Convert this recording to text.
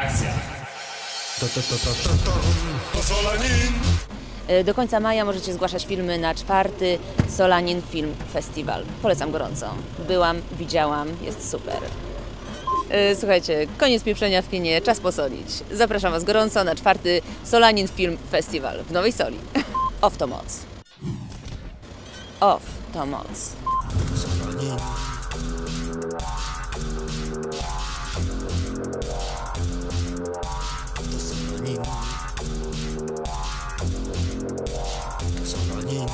Akcja. To, to, to, to, to, to. E, do końca maja możecie zgłaszać filmy na czwarty Solanin Film Festival. Polecam gorąco. Byłam, widziałam, jest super. E, słuchajcie, koniec pieprzenia w kinie, czas posolić. Zapraszam Was gorąco na czwarty Solanin Film Festival w Nowej Soli. Off to moc. Off to moc. Solanin. そらに